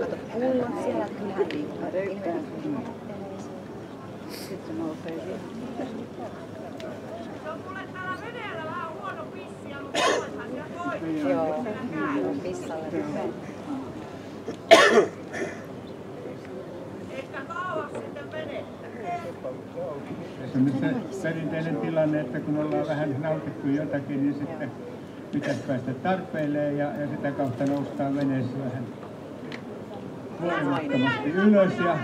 kato pullot siellä, että kyllähän ihmeellä. Sitten se nousee siihen. Joo, pissalle. Se on se perinteinen tilanne, että kun ollaan vähän nautittu jotakin, niin sitten pitäisi päästä tarpeileen ja, ja sitä kautta noustaan veneessä vähän voimattomasti ylös. Ja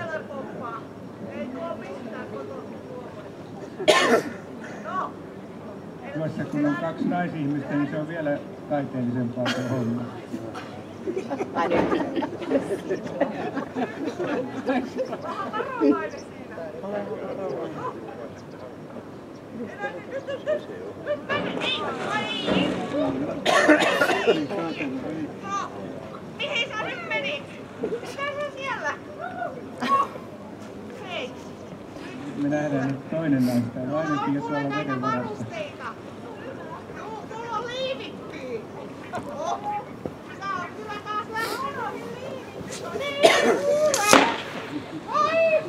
Tuossa kun on kaksi naisihmistä, niin se on vielä taiteellisempaa se homma. Ai nyt. Mihin sä nyt menit? Mitä se siellä? Oh. Hei, Me nähdään nyt toinen nainen täällä ainakin, jos ollaan veden varassa. varusteita. Juu, mulla on liivittyy. Oh. Sä oot kyllä taas lähtenyt. No niin, kuule. Oi!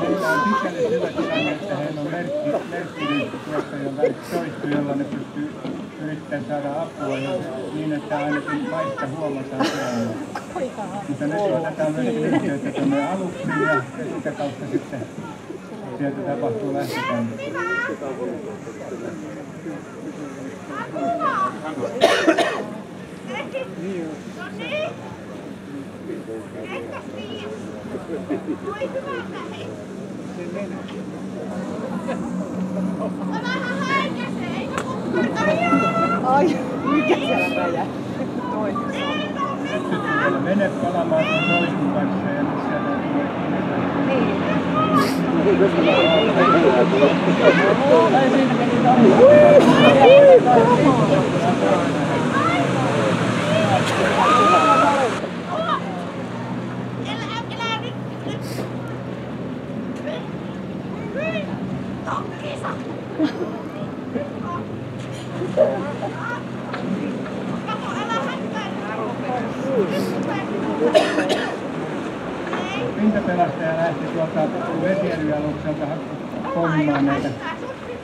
Heillä on sikäli hyvä tilanne, että heillä on merkki, merkkiliitto tuossa jo soittu, jolla ne pystyy yrittää saada apua ja niin, että ainakin paikka huomataan siellä. Mutta nyt otetaan myös yhteyttä tuonne aluksiin ja, sitä kautta sitten sieltä tapahtuu lähtökanta. No niin. Entäs niin? Voi hyvä, hei. Eikö kukaan? Ai mikä siellä räjähti? Toi. Siellä vene palamaan tuon toisen kanssa ja nyt sieltä tulee Niin. Tokkisa! Pintapelastaja lähti tuolta vesijärvialukselta pommimaan näitä,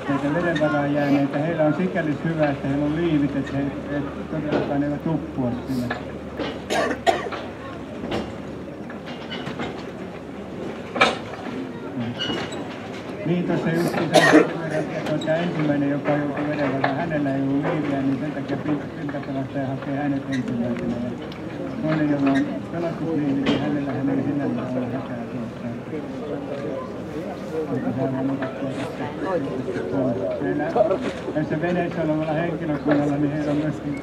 näitä veden varaan jääneitä. Heillä on sikäli hyvä, että heillä on liivit, että he et todellakaan eivät tuppua sinne. Niin tuossa just verran tietoa, että ensimmäinen, joka joutui veden varaan, hänellä ei ollut liiviä, niin sen takia pin- pintapelastaja hakee hänet ensimmäisenä. Ja toinen, jolla on pelastusliivi, niin hänellä hän ei sinällään ole hätää tuossa. On. Näissä veneissä olevalla henkilökunnalla, niin heillä on myöskin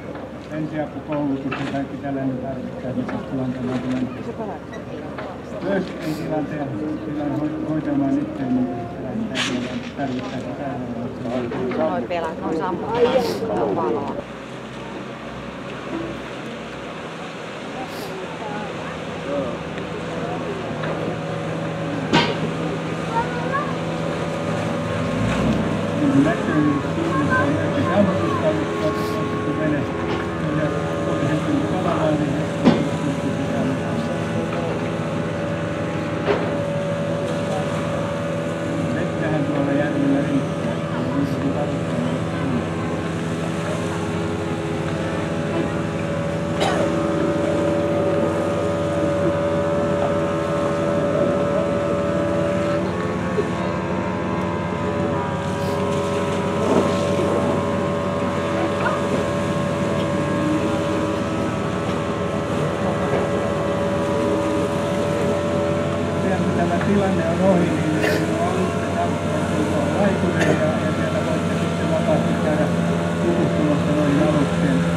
ensiapukoulutus ja kaikki tällainen tarvitaan, mitä tilanteella tulee myös ei tilanteen tilan ho- hoitamaan itseään, niin tarvittaessa sairaala. Noin noin valoa. Niin kuin näkyy, niin siinä on myöskin sammutuskalustoa tuossa kun vene ja oli heti palamaan, niin he pystyvät sammuttamaan. Vettähän tuolla järvellä riittää. Niissä kun tarvitaan, niin Siellä kun tämä tilanne on ohi, niin alusten alusten laitunen ja, ja siellä voitte sitten vapaasti käydä tutustumassa noihin aluksien